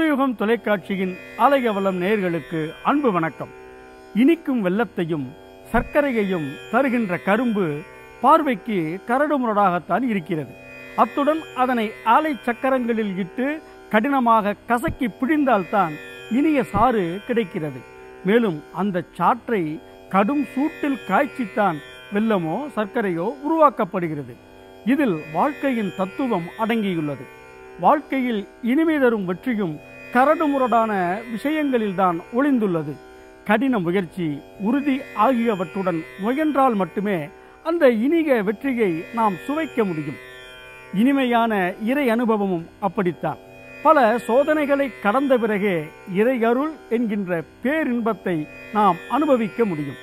புதுயுகம் தொலைக்காட்சியின் ஆலயவளம் நேர்களுக்கு அன்பு வணக்கம். இனிக்கும் வெள்ளத்தையும் சர்க்கரையையும் தருகின்ற கரும்பு பார்வைக்கு கரடுமுரடாகத்தான் இருக்கிறது. அத்துடன் அதனை ஆலை சக்கரங்களில் இட்டு கடினமாக கசக்கி பிழிந்தால்தான் இனிய சாறு கிடைக்கிறது. மேலும் அந்த சாற்றை கடும் சூட்டில் காய்ச்சித்தான் வெள்ளமோ சர்க்கரையோ உருவாக்கப்படுகிறது. இதில் வாழ்க்கையின் தத்துவம் அடங்கியுள்ளது. வாழ்க்கையில் இனிமை தரும் வெற்றியும் கரடுமுரடான விஷயங்களில்தான் ஒளிந்துள்ளது. கடின முயற்சி உறுதி ஆகியவற்றுடன் முயன்றால் மட்டுமே அந்த இனிய வெற்றியை நாம் சுவைக்க முடியும். இனிமையான இறை அனுபவமும் அப்படித்தான். பல சோதனைகளை கடந்த பிறகே இறை அருள் என்கின்ற பேரின்பத்தை நாம் அனுபவிக்க முடியும்.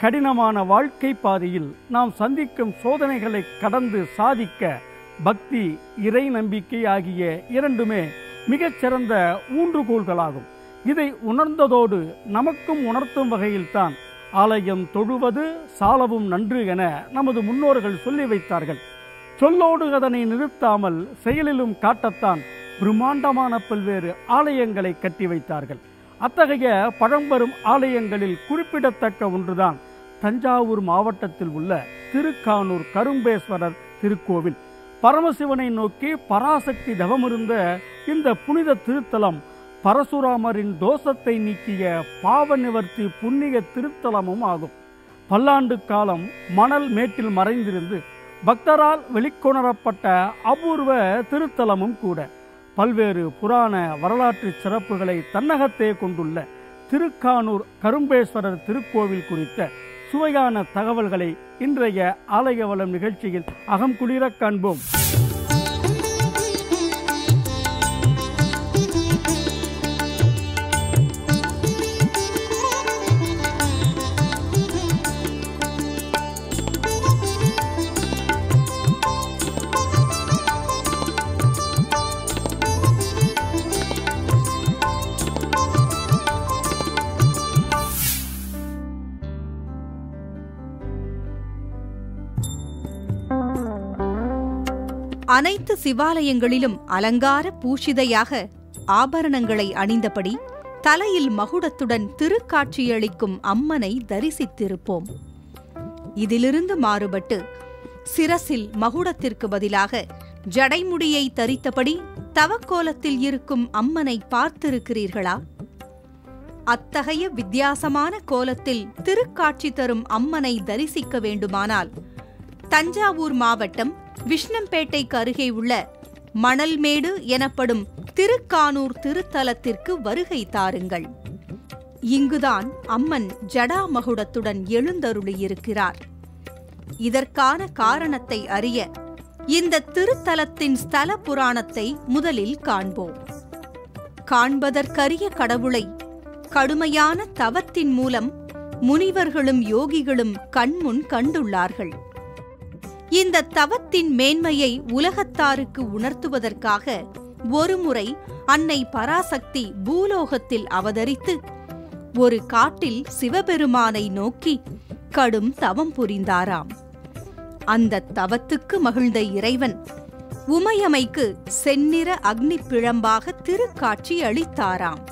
கடினமான வாழ்க்கை பாதையில் நாம் சந்திக்கும் சோதனைகளை கடந்து சாதிக்க பக்தி இறை நம்பிக்கை ஆகிய இரண்டுமே மிகச்சிறந்த ஊன்றுகோல்களாகும். இதை உணர்ந்ததோடு நமக்கும் உணர்த்தும் வகையில்தான் ஆலயம் தொழுவது சாலவும் நன்று என நமது முன்னோர்கள் சொல்லி வைத்தார்கள். சொல்லோடு அதனை நிறுத்தாமல் செயலிலும் காட்டத்தான் பிரம்மாண்டமான பல்வேறு ஆலயங்களை கட்டி வைத்தார்கள். அத்தகைய பழம்பெரும் ஆலயங்களில் குறிப்பிடத்தக்க ஒன்றுதான் தஞ்சாவூர் மாவட்டத்தில் உள்ள திருக்கானூர் கரும்பேஸ்வரர் திருக்கோவில். பரமசிவனை நோக்கி பராசக்தி தவமிருந்த இந்த புனித திருத்தலம் பரசுராமரின் தோஷத்தை நீக்கிய பாவ நிவர்த்தி புண்ணிய திருத்தலமும் ஆகும். பல்லாண்டு காலம் மணல் மேட்டில் மறைந்திருந்து பக்தரால் வெளிக்கொணரப்பட்ட அபூர்வ திருத்தலமும் கூட பல்வேறு புராண வரலாற்று சிறப்புகளை தன்னகத்தே கொண்டுள்ள திருக்கானூர் கரும்பேஸ்வரர் திருக்கோவில் குறித்த சுவையான தகவல்களை இன்றைய ஆலயவளம் நிகழ்ச்சியில் அகம் குளிர காண்போம். அனைத்து சிவாலயங்களிலும் அலங்கார பூஷிதையாக ஆபரணங்களை அணிந்தபடி தலையில் மகுடத்துடன் திருக்காட்சியளிக்கும் அம்மனை தரிசித்திருப்போம். இதிலிருந்து மாறுபட்டு சிரசில் மகுடத்திற்கு பதிலாக ஜடைமுடியை தரித்தபடி தவக்கோலத்தில் இருக்கும் அம்மனை பார்த்திருக்கிறீர்களா? அத்தகைய வித்தியாசமான கோலத்தில் திருக்காட்சி தரும் அம்மனை தரிசிக்க வேண்டுமானால் தஞ்சாவூர் மாவட்டம் விஷ்ணம்பேட்டைக்கு அருகே உள்ள மணல்மேடு எனப்படும் திருக்கானூர் திருத்தலத்திற்கு வருகை தாருங்கள். இங்குதான் அம்மன் ஜடாமகுடத்துடன் எழுந்தருளியிருக்கிறார். இதற்கான காரணத்தை அறிய இந்த திருத்தலத்தின் ஸ்தல புராணத்தை முதலில் காண்போம். காண்பதற்கரிய கடவுளை கடுமையான தவத்தின் மூலம் முனிவர்களும் யோகிகளும் கண்முன் கண்டுள்ளார்கள். இந்த தவத்தின் மேன்மையை உலகத்தாருக்கு உணர்த்துவதற்காக ஒருமுறை அன்னை பராசக்தி பூலோகத்தில் அவதரித்து ஒரு காட்டில் சிவபெருமானை நோக்கி கடும் தவம் புரிந்தாராம். அந்த தவத்துக்கு மகிழ்ந்த இறைவன் உமையமைக்கு செந்நிற அக்னி பிழம்பாக திருக்காட்சி அளித்தாராம்.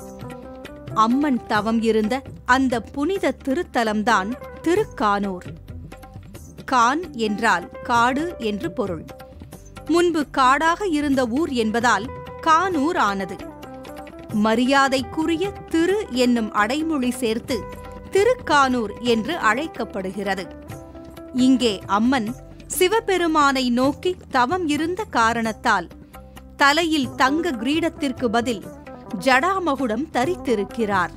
அம்மன் தவம் இருந்த அந்த புனித திருத்தலம்தான் திருக்கானூர். கான் என்றால் காடு என்று பொருள். முன்பு காடாக இருந்த ஊர் என்பதால் கானூர் ஆனது. மரியாதைக்குரிய திரு என்னும் அடைமொழி சேர்த்து திருக்கானூர் என்று அழைக்கப்படுகிறது. இங்கே அம்மன் சிவபெருமானை நோக்கி தவம் இருந்த காரணத்தால் தலையில் தங்க கிரீடத்திற்கு பதில் ஜடாமகுடம் தரித்திருக்கிறார்.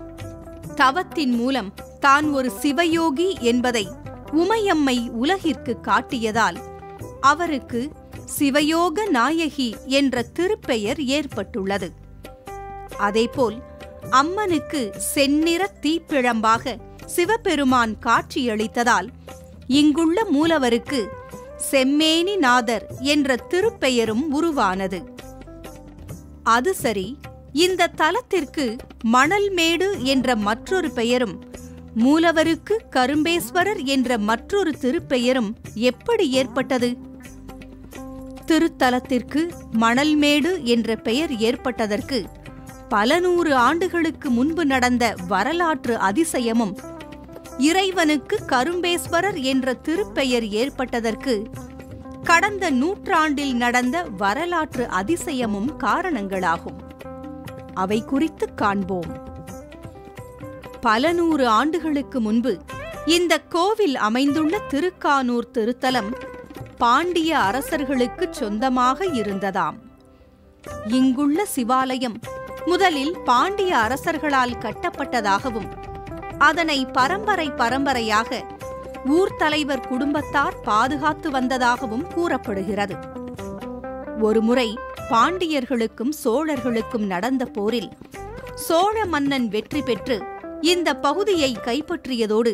தவத்தின் மூலம் தான் ஒரு சிவயோகி என்பதை உமையம்மை உலகிற்கு காட்டியதால் அவருக்கு சிவயோக நாயகி என்ற திருப்பெயர் ஏற்பட்டுள்ளது. அதேபோல் அம்மனுக்கு செந்நிற தீப்பிழம்பாக சிவபெருமான் காட்சியளித்ததால் இங்குள்ள மூலவருக்கு செம்மேனி நாதர் என்ற திருப்பெயரும் உருவானது. அது சரி இந்த தலத்திற்கு மணல்மேடு என்ற மற்றொரு பெயரும் மூலவருக்கு கரும்பேஸ்வரர் என்ற மற்றொரு திருப்பெயரும் எப்படி ஏற்பட்டது? திருத்தலத்திற்கு மணல்மேடு என்ற பெயர் ஏற்பட்டதற்கு பல நூறு ஆண்டுகளுக்கு முன்பு நடந்த வரலாற்று அதிசயமும் இறைவனுக்கு கரும்பேஸ்வரர் என்ற திருப்பெயர் ஏற்பட்டதற்கு கடந்த நூற்றாண்டில் நடந்த வரலாற்று அதிசயமும் காரணங்களாகும். அவை குறித்து காண்போம். பல நூறு ஆண்டுகளுக்கு முன்பு இந்த கோவில் அமைந்துள்ள திருக்கானூர் திருத்தலம் பாண்டிய அரசர்களுக்கு சொந்தமாக இருந்ததாம். இங்குள்ள சிவாலயம் முதலில் பாண்டிய அரசர்களால் கட்டப்பட்டதாகவும் அதனை பரம்பரை பரம்பரையாக ஊர் தலைவர் குடும்பத்தார் பாதுகாத்து வந்ததாகவும் கூறப்படுகிறது. ஒருமுறை பாண்டியர்களுக்கும் சோழர்களுக்கும் நடந்த போரில் சோழ மன்னன் வெற்றி பெற்று இந்த பகுதியை கைப்பற்றியதோடு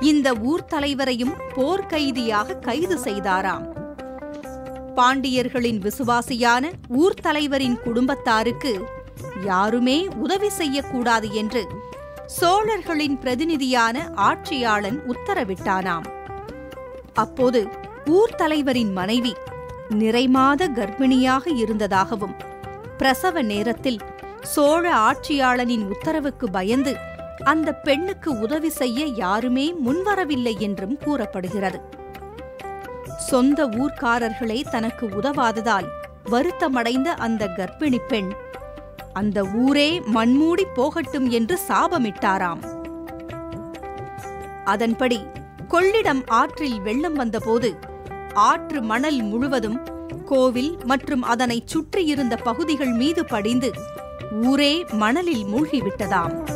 இந்த ஊர் தலைவரையும் போர்க்கைதியாக கைது செய்தாராம். பாண்டியர்களின் விசுவாசியான ஊர் தலைவரின் குடும்பத்தாருக்கு யாருமே உதவி செய்யக்கூடாது என்று சோழர்களின் பிரதிநிதியான ஆட்சியாளன் உத்தரவிட்டானாம். அப்போது ஊர் தலைவரின் மனைவி நிறைமாத கர்ப்பிணியாக இருந்ததாகவும் பிரசவ நேரத்தில் சோழ ஆட்சியாளனின் உத்தரவுக்கு பயந்து அந்த பெண்ணுக்கு உதவி செய்ய யாருமே முன்வரவில்லை என்றும் கூறப்படுகிறது. சொந்த ஊர்க்காரர்களே தனக்கு உதவாததால் வருத்தமடைந்த அந்த கர்ப்பிணி பெண் அந்த ஊரே மண்மூடி போகட்டும் என்று சாபமிட்டாராம். அதன்படி கொள்ளிடம் ஆற்றில் வெள்ளம் வந்தபோது ஆற்று மணல் முழுவதும் கோவில் மற்றும் அதனைச் சுற்றியிருந்த பகுதிகள் மீது படிந்து ஊரே மணலில் மூழ்கிவிட்டதாம்.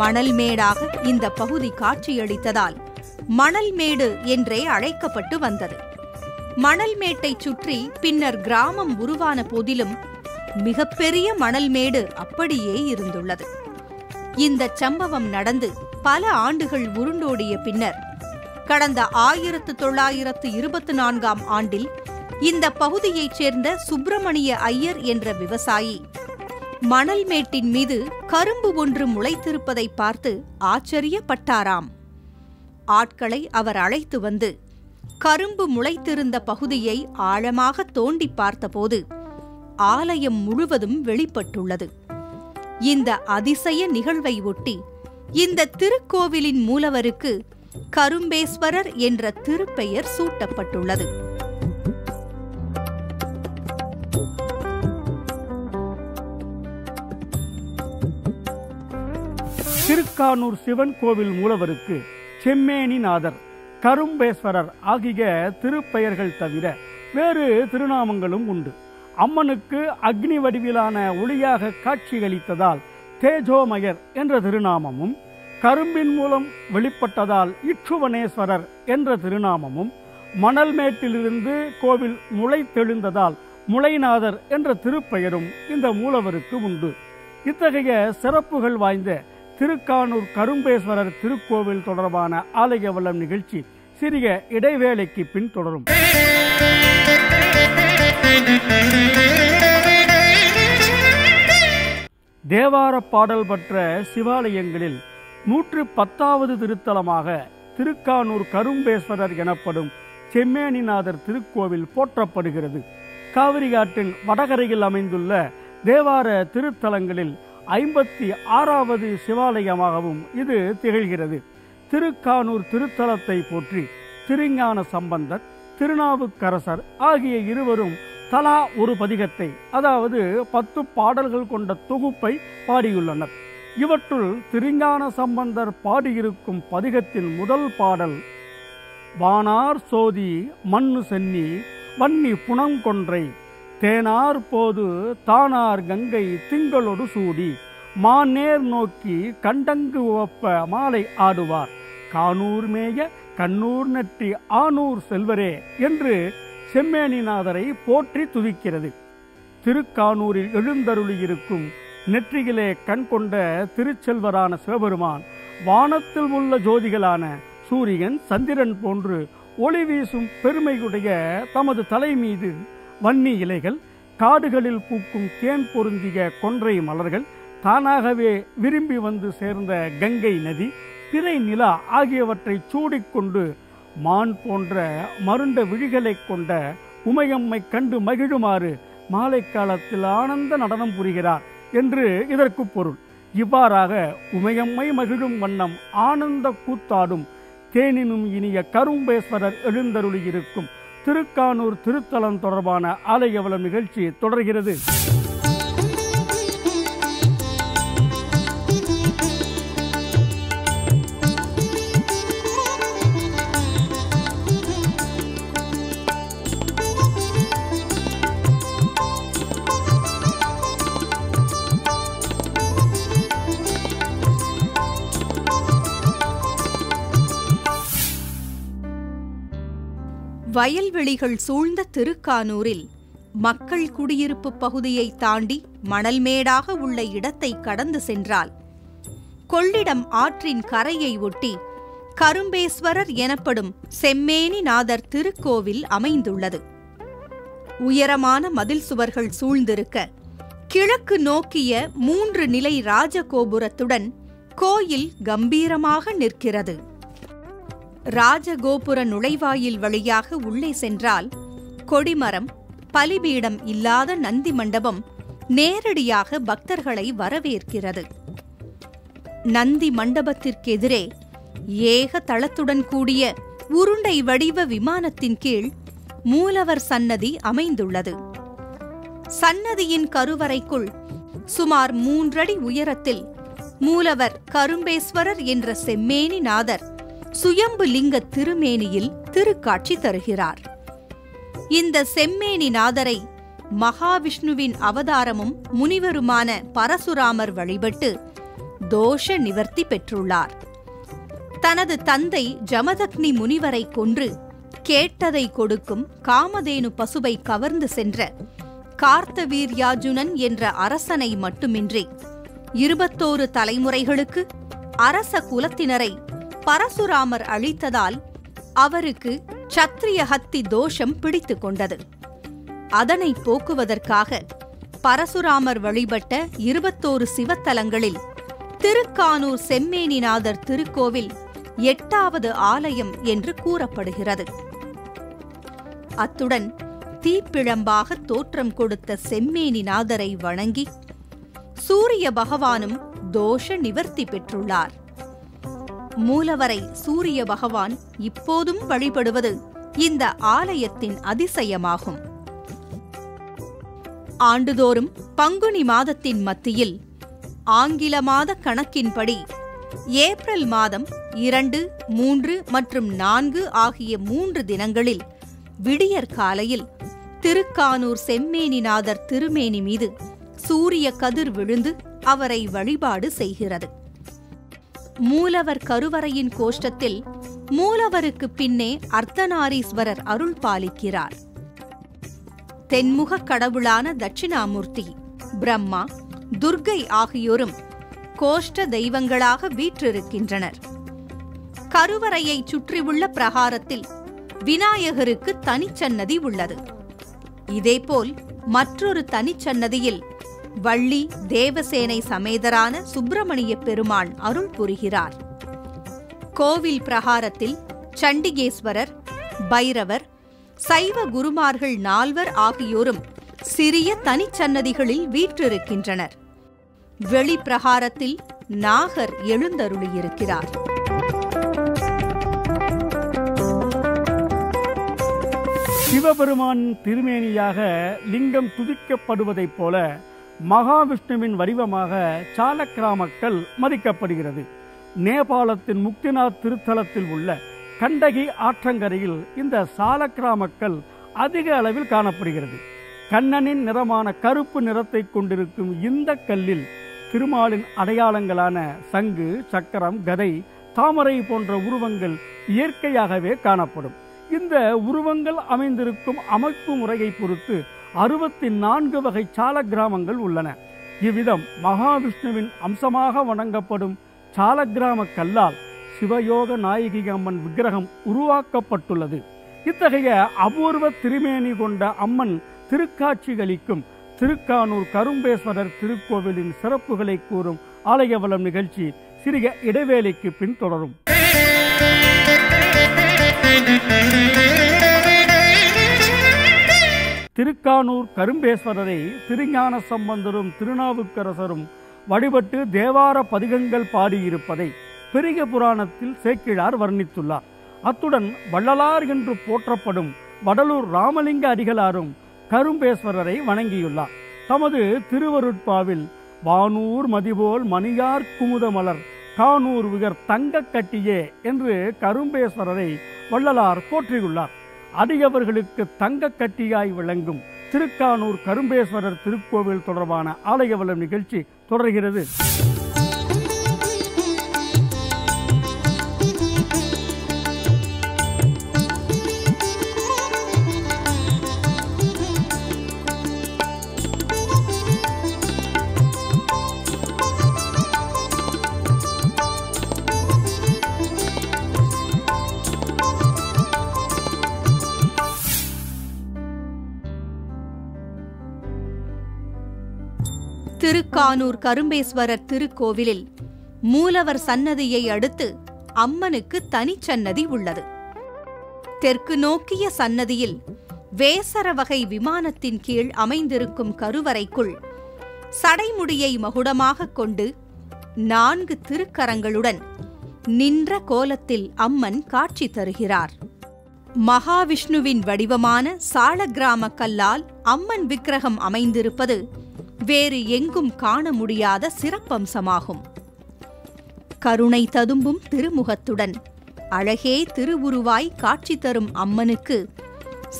மணல் மேடாக இந்த பகுதி காட்சியளித்ததால் மணல் மேடு என்றே அழைக்கப்பட்டு வந்தது. மணல் மேட்டை சுற்றி பின்னர் கிராமம் உருவான போதிலும் மிகப்பெரிய மணல் மேடு அப்படியே இருந்துள்ளது. இந்த சம்பவம் நடந்து பல ஆண்டுகள் உருண்டோடிய பின்னர் கடந்த ஆயிரத்து தொள்ளாயிரத்து இருபத்தி நான்காம் ஆண்டில் இந்த பகுதியைச் சேர்ந்த சுப்பிரமணிய ஐயர் என்ற விவசாயி மணல் மேட்டின் மீது கரும்பு ஒன்று முளைத்திருப்பதை பார்த்து ஆச்சரியப்பட்டாராம். ஆட்களை அவர் அழைத்து வந்து கரும்பு முளைத்திருந்த பகுதியை ஆழமாக தோண்டி பார்த்தபோது ஆலயம் முழுவதும் வெளிப்பட்டுள்ளது. இந்த அதிசய நிகழ்வை ஒட்டி இந்த திருக்கோவிலின் மூலவருக்கு கரும்பேஸ்வரர் என்ற திருப்பெயர் சூட்டப்பட்டுள்ளது. திருக்கானூர் சிவன் கோவில் மூலவருக்கு செம்மேனிநாதர் கரும்பேஸ்வரர் ஆகிய திருப்பெயர்கள் தவிர வேறு திருநாமங்களும் உண்டு. அம்மனுக்கு அக்னி வடிவிலான ஒளியாக காட்சியளித்ததால் தேஜோமயர் என்ற திருநாமமும் கரும்பின் மூலம் வெளிப்பட்டதால் இச்சுவனேஸ்வரர் என்ற திருநாமமும் மணல் மேட்டிலிருந்து கோவில் முளைத்தெழுந்ததால் முளைநாதர் என்ற திருப்பெயரும் இந்த மூலவருக்கு உண்டு. இத்தகைய சிறப்புகள் வாய்ந்த திருக்கானூர் கரும்பேஸ்வரர் திருக்கோவில் தொடர்பான ஆலய வளம் நிகழ்ச்சி சிறிய இடைவேளைக்கு பின் தொடரும். தேவார பாடல் பெற்ற சிவாலயங்களில் நூற்று பத்தாவது திருத்தலமாக திருக்கானூர் கரும்பேஸ்வரர் எனப்படும் செம்மேனிநாதர் திருக்கோவில் போற்றப்படுகிறது. காவிரி ஆற்றின் வடகரையில் அமைந்துள்ள தேவார திருத்தலங்களில் ஐம்பத்தி ஆறாவது சிவாலயமாகவும் இது திகழ்கிறது. திருக்கானூர் திருத்தலத்தை போற்றி திருஞான சம்பந்தர் திருநாவுக்கரசர் ஆகிய இருவரும் தலா ஒரு பதிகத்தை அதாவது பத்து பாடல்கள் கொண்ட தொகுப்பை பாடியுள்ளனர். இவற்றுள் திருஞான சம்பந்தர் பாடியிருக்கும் பதிகத்தின் முதல் பாடல் வானார் சோதி மண்ணு சென்னி வன்னி புனங்கொன்றை தேனார் போது தானார் கங்கை திங்களொடு சூடி மாநேர் நோக்கி கண்டங்கு உவப்ப மாலை ஆடுவார். கானூர் மேய கண்ணூர் நெற்றி ஆனூர் செல்வரே என்று செம்மேனிநாதரை போற்றி துதிக்கிறது. திருக்கானூரில் எழுந்தருளியிருக்கும் நெற்றியிலே கண் கொண்ட திருச்செல்வரான சிவபெருமான் வானத்தில் உள்ள ஜோதிகளான சூரியன் சந்திரன் போன்று ஒளி வீசும் பெருமையுடைய தமது தலை மீது வன்னி இலைகள் காடுகளில் பூக்கும் தேன் பொருந்திய கொன்றை மலர்கள் தானாகவே விரும்பி வந்து சேர்ந்த கங்கை நதி திரை நிலா ஆகியவற்றை சூடிக்கொண்டு மான் போன்ற மருண்ட விழிகளைக் கொண்ட உமையம்மை கண்டு மகிழுமாறு மாலை காலத்தில் ஆனந்த நடனம் புரிகிறார் என்று இதற்கு பொருள். இவ்வாறாக உமையம்மை மகிழும் வண்ணம் ஆனந்த கூத்தாடும் தேனினும் இனிய கரும்பேஸ்வரர் எழுந்தருளியிருக்கும் திருக்கானூர் திருத்தலம் தொடர்பான ஆலயவளம் நிகழ்ச்சி தொடர்கிறது. வயல்வெளிகள் சூழ்ந்த திருக்கானூரில் மக்கள் குடியிருப்பு பகுதியை தாண்டி மணல்மேடாக உள்ள இடத்தை கடந்து சென்றால் கொள்ளிடம் ஆற்றின் கரையை ஒட்டி கரும்பேஸ்வரர் எனப்படும் செம்மேனிநாதர் திருக்கோவில் அமைந்துள்ளது. உயரமான மதில் சுவர்கள் சூழ்ந்திருக்க கிழக்கு நோக்கிய மூன்று நிலை ராஜகோபுரத்துடன் கோயில் கம்பீரமாக நிற்கிறது. ராஜகோபுர நுழைவாயில் வழியாக உள்ளே சென்றால் கொடிமரம் பலிபீடம் இல்லாத நந்தி மண்டபம் நேரடியாக பக்தர்களை வரவேற்கிறது. நந்தி மண்டபத்திற்கெதிரே ஏக தளத்துடன் கூடிய உருண்டை வடிவ விமானத்தின் கீழ் மூலவர் சன்னதி அமைந்துள்ளது. சன்னதியின் கருவறைக்குள் சுமார் மூன்றடி உயரத்தில் மூலவர் கரும்பேஸ்வரர் என்ற செம்மேனி நாதர் சுயம்பு லிங்க திருமேனியில் திருக்காட்சி தருகிறார். இந்த செம்மேனி நாதரை மகாவிஷ்ணுவின் அவதாரமும் முனிவருமான பரசுராமர் வழிபட்டு தோஷ நிவர்த்தி பெற்றுள்ளார். தனது தந்தை ஜமதக்னி முனிவரை கொன்று கேட்டதை கொடுக்கும் காமதேனு பசுவை கவர்ந்து சென்ற கார்த்தவீர்யாஜுனன் என்ற அரசனை மட்டுமின்றி இருபத்தோரு தலைமுறைகளுக்கு அரச குலத்தினரை பரசுராமர் அளித்ததால் அவருக்கு சத்ரியஹத்தி தோஷம் பிடித்து கொண்டது. அதனை போக்குவதற்காக பரசுராமர் வழிபட்ட இருபத்தோரு சிவத்தலங்களில் திருக்கானூர் செம்மேனிநாதர் திருக்கோவில் எட்டாவது ஆலயம் என்று கூறப்படுகிறது. அத்துடன் தீப்பிழம்பாக தோற்றம் கொடுத்த செம்மேனிநாதரை வணங்கி சூரிய பகவானும் தோஷ நிவர்த்தி பெற்றுள்ளார். மூலவரை சூரிய பகவான் இப்போதும் வழிபடுவது இந்த ஆலயத்தின் அதிசயமாகும். ஆண்டுதோறும் பங்குனி மாதத்தின் மத்தியில் ஆங்கில மாத கணக்கின்படி ஏப்ரல் மாதம் இரண்டு மூன்று மற்றும் நான்கு ஆகிய மூன்று தினங்களில் விடியற் காலையில் திருக்கானூர் செம்மேனிநாதர் திருமேனி மீது சூரிய கதிர் விழுந்து அவரை வழிபாடு செய்கிறது. மூலவர் கருவறையின் கோஷ்டத்தில் மூலவருக்கு பின்னே அர்த்தநாரீஸ்வரர் அருள் பாலிக்கிறார். தென்முகக் கடவுளான தட்சிணாமூர்த்தி பிரம்மா துர்க்கை ஆகியோரும் கோஷ்ட தெய்வங்களாக வீற்றிருக்கின்றனர். கருவறையைச் சுற்றியுள்ள பிரகாரத்தில் விநாயகருக்கு தனிச்சன்னதி உள்ளது. இதேபோல் மற்றொரு தனிச்சன்னதியில் வள்ளி தேவசேனை சமேதரான சுப்பிரமணிய பெருமான் அருள் புரிகிறார். கோவில் பிரகாரத்தில் சண்டிகேஸ்வரர் பைரவர் சைவ குருமார்கள் நால்வர் ஆகியோரும் சிறிய தனிச்சன்னதிகளில் வீற்றிருக்கின்றனர். வெளிப்பிரகாரத்தில் நாகர் எழுந்தருளியிருக்கிறார். சிவபெருமான் திருமேனியாக லிங்கம் துதிக்கப்படுவதைப் போல மகாவிஷ்ணுவின் வடிவமாக சாலக்கிராமக்கல் மதிக்கப்படுகிறது. நேபாளத்தின் முக்திநாத் திருத்தலத்தில் உள்ள கண்டகி ஆற்றங்கரையில் இந்த சாலக்கிராமக்கல் அதிக அளவில் காணப்படுகிறது. கண்ணனின் நிறமான கருப்பு நிறத்தை கொண்டிருக்கும் இந்த கல்லில் திருமாலின் அடையாளங்களான சங்கு சக்கரம் கதை தாமரை போன்ற உருவங்கள் இயற்கையாகவே காணப்படும். இந்த உருவங்கள் அமைந்திருக்கும் அமைப்பு முறையை பொறுத்து அறுபத்தி நான்கு வகை சால கிராமங்கள் உள்ளன. இவ்விதம் மகாவிஷ்ணுவின் அம்சமாக வணங்கப்படும் சாலக்கிராம கல்லால் சிவயோக நாயகி அம்மன் விக்கிரகம் உருவாக்கப்பட்டுள்ளது. இத்தகைய அபூர்வ திருமேனி கொண்ட அம்மன் திருக்காட்சிகளிக்கும் திருக்கானூர் கரும்பேஸ்வரர் திருக்கோவிலின் சிறப்புகளை கூறும் ஆலயவளம் நிகழ்ச்சி சிறிய இடைவேளைக்கு பின் தொடரும். திருக்கானூர் கரும்பேஸ்வரரை திருஞான சம்பந்தரும் திருநாவுக்கரசரும் வழிபட்டு தேவார பதிகங்கள் பாடியிருப்பதை பெரிய புராணத்தில் சேக்கிழார் வர்ணித்துள்ளார். அத்துடன் வள்ளலார் என்று போற்றப்படும் வடலூர் ராமலிங்க அடிகளாரும் கரும்பேஸ்வரரை வணங்கியுள்ளார். தமது திருவருட்பாவில் வானூர் மதிபோல் மணியார் குமுதமலர் கானூர் உயர் தங்க கட்டியே என்று கரும்பேஸ்வரரை வள்ளலார் போற்றியுள்ளார். அடியவர்களுக்கு தங்க கட்டியாய் விளங்கும் திருக்கானூர் கரும்பேஸ்வரர் திருக்கோவில் தொடர்பான ஆலயவளம் நிகழ்ச்சி தொடர்கிறது. திருக்கானூர் கரும்பேஸ்வரர் திருக்கோவிலில் மூலவர் சன்னதியை அடுத்து அம்மனுக்கு தனிச்சன்னதி உள்ளது. தெற்கு நோக்கிய சன்னதியில் வேசர வகை விமானத்தின் கீழ் அமைந்திருக்கும் கருவறைக்குள் சடைமுடியை மகுடமாகக் கொண்டு நான்கு திருக்கரங்களுடன் நின்ற கோலத்தில் அம்மன் காட்சி தருகிறார். மகாவிஷ்ணுவின் வடிவமான சாளக்கிராம கல்லால் அம்மன் விக்கிரகம் அமைந்திருப்பது வேறு எங்கும் காண முடியாத சிறப்பம்சமாகும். கருணை ததும்பும் திருமுகத்துடன் அழகே திருவுருவாய் காட்சி தரும் அம்மனுக்கு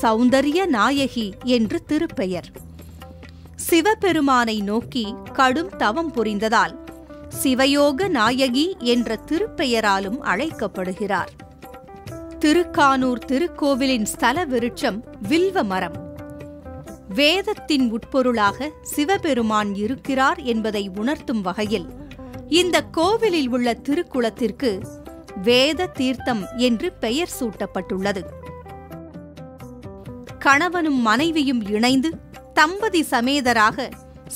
சௌந்தரிய நாயகி என்று திருப்பெயர். சிவபெருமானை நோக்கி கடும் தவம் புரிந்ததால் சிவயோக நாயகி என்ற திருப்பெயராலும் அழைக்கப்படுகிறார். திருக்கானூர் திருக்கோவிலின் ஸ்தல விருட்சம் வில்வ மரம். வேதத்தின் உட்பொருளாக சிவபெருமான் இருக்கிறார் என்பதை உணர்த்தும் வகையில் இந்த கோவிலில் உள்ள திருக்குளத்திற்கு வேத தீர்த்தம் என்று பெயர் சூட்டப்பட்டுள்ளது. கணவனும் மனைவியும் இணைந்து தம்பதி சமேதராக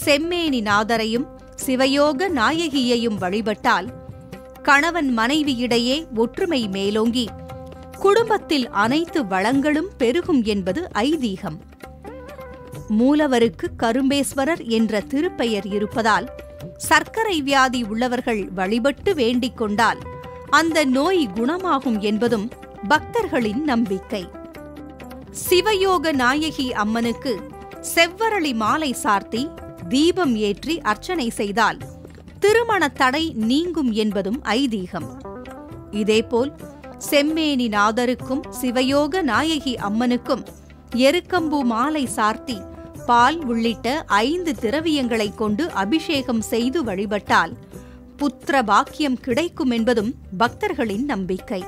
செம்மேனி நாதரையும் சிவயோக நாயகியையும் வழிபட்டால் கணவன் மனைவியிடையே ஒற்றுமை மேலோங்கி குடும்பத்தில் அனைத்து வளங்களும் பெருகும் என்பது ஐதீகம். மூலவருக்கு கரும்பேஸ்வரர் என்ற திருப்பெயர் இருப்பதால் சர்க்கரை வியாதி உள்ளவர்கள் வழிபட்டு வேண்டிக் கொண்டால் அந்த நோய் குணமாகும் என்பதும் பக்தர்களின் நம்பிக்கை. சிவயோக நாயகி அம்மனுக்கு செவ்வரளி மாலை சார்த்தி தீபம் ஏற்றி அர்ச்சனை செய்தால் திருமண தடை நீங்கும் என்பதும் ஐதீகம். இதேபோல் செம்மேனி நாதருக்கும் சிவயோக நாயகி அம்மனுக்கும் எருக்கம்பு மாலை சார்த்தி பால் உள்ளிட்ட ஐந்து திரவியங்களைக் கொண்டு அபிஷேகம் செய்து வழிபட்டால் புத்திர பாக்கியம் கிடைக்கும் என்பதும் பக்தர்களின் நம்பிக்கை.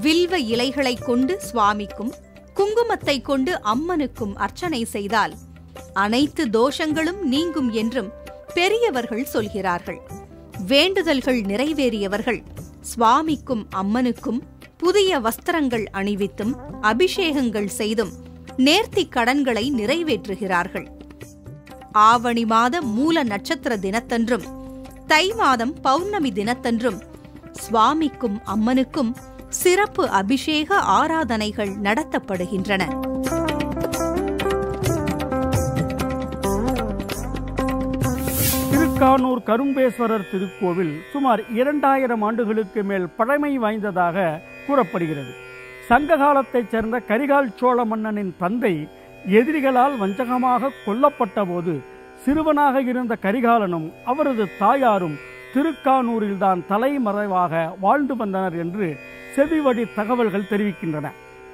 வில்வ இலைகளைக் கொண்டு சுவாமிக்கும் குங்குமத்தைக் கொண்டு அம்மனுக்கும் அர்ச்சனை செய்தால் அனைத்து தோஷங்களும் நீங்கும் என்றும் பெரியவர்கள் சொல்கிறார்கள். வேண்டுதல்கள் நிறைவேறியவர்கள் சுவாமிக்கும் அம்மனுக்கும் புதிய வஸ்திரங்கள் அணிவித்தும் அபிஷேகங்கள் செய்தும் நேர்த்திக் கடன்களை நிறைவேற்றுகிறார்கள். ஆவணி மாத மூல நட்சத்திர தினத்தன்றும் தை மாதம் பௌர்ணமி தினத்தன்றும் சுவாமிக்கும் அம்மனுக்கும் சிறப்பு அபிஷேக ஆராதனைகள் நடத்தப்படுகின்றன. திருக்கானூர் கரும்பேஸ்வரர் திருக்கோவில் சுமார் இரண்டாயிரம் ஆண்டுகளுக்கு மேல் பழமை வாய்ந்ததாக கூறப்படுகிறது. சங்க காலத்தைச் சேர்ந்த கரிகால் சோழ மன்னனின் தந்தை எதிரிகளால் வஞ்சகமாக கொல்லப்பட்டபோது சிறுவனாக இருந்த கரிகாலனும் அவரது தாயாரும் திருக்கானூரில்தான் தலைமறைவாக வாழ்ந்து வந்தனர் என்று செவிவடி தகவல்கள் தெரிவிக்கின்றன.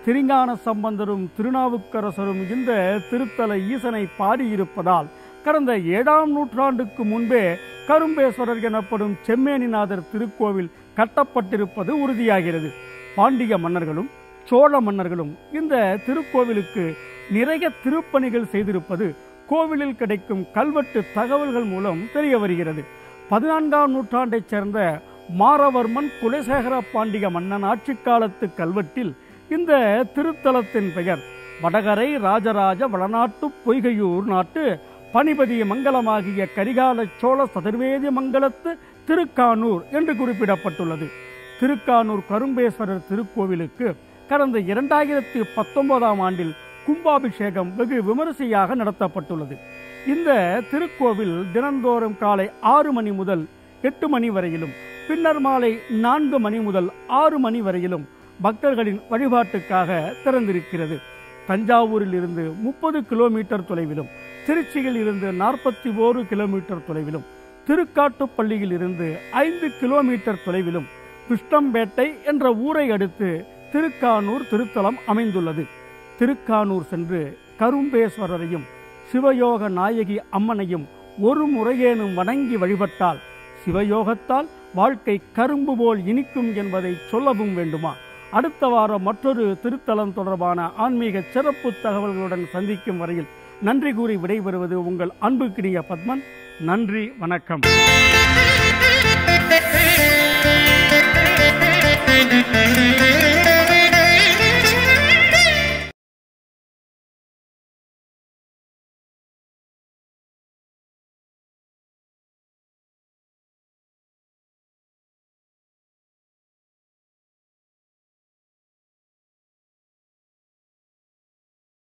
திருஞான சம்பந்தரும் திருநாவுக்கரசரும் இந்த திருத்தல ஈசனை பாடியிருப்பதால் கடந்த ஏழாம் நூற்றாண்டுக்கு முன்பே கரும்பேஸ்வரர் எனப்படும் செம்மேனிநாதர் திருக்கோவில் கட்டப்பட்டிருப்பது உறுதியாகிறது. பாண்டிய மன்னர்களும் சோழ மன்னர்களும் இந்த திருக்கோவிலுக்கு நிறைய திருப்பணிகள் செய்திருப்பது கோவிலில் கிடைக்கும் கல்வெட்டு தகவல்கள் மூலம் தெரிய வருகிறது. பதினான்காம் நூற்றாண்டைச் சேர்ந்த மாரவர்மன் குலசேகர பாண்டிய மன்னன் ஆட்சி காலத்து கல்வெட்டில் இந்த திருத்தலத்தின் பெயர் வடகரை ராஜராஜ வளநாட்டு பொய்கையூர் நாட்டு பணிபதி மங்கலமாகிய கரிகால சோழ சதுர்வேதி மங்கலத்து திருக்கானூர் என்று குறிப்பிடப்பட்டுள்ளது. திருக்கானூர் கரும்பேஸ்வரர் திருக்கோவிலுக்கு கடந்த இரண்டாயிரத்தி பத்தொன்பதாம் ஆண்டில் கும்பாபிஷேகம் வெகு விமரிசையாக நடத்தப்பட்டுள்ளது. இந்த திருக்கோவில் தினந்தோறும் காலை ஆறு மணி முதல் எட்டு மணி வரையிலும் பின்னர் மாலை நான்கு மணி முதல் ஆறு மணி வரையிலும் பக்தர்களின் வழிபாட்டுக்காக திறந்திருக்கிறது. தஞ்சாவூரில் இருந்து முப்பது கிலோமீட்டர் தொலைவிலும் திருச்சியில் இருந்து நாற்பத்தி ஓரு கிலோமீட்டர் தொலைவிலும் திருக்காட்டுப்பள்ளியில் இருந்து ஐந்து கிலோமீட்டர் தொலைவிலும் கிருஷ்ணம்பேட்டை என்ற ஊரை அடுத்து திருக்கானூர் திருத்தலம் அமைந்துள்ளது. திருக்கானூர் சென்று கரும்பேஸ்வரரையும் சிவயோக நாயகி அம்மனையும் ஒரு முறையேனும் வணங்கி வழிபட்டால் சிவயோகத்தால் வாழ்க்கை கரும்பு போல் இனிக்கும் என்பதை சொல்லவும் வேண்டுமா? அடுத்த வாரம் மற்றொரு திருத்தலம் தொடர்பான ஆன்மீக சிறப்பு தகவல்களுடன் சந்திக்கும் வரையில் நன்றி கூறி விடைபெறுவது உங்கள் அன்புக்கினிய பத்மன். நன்றி வணக்கம்.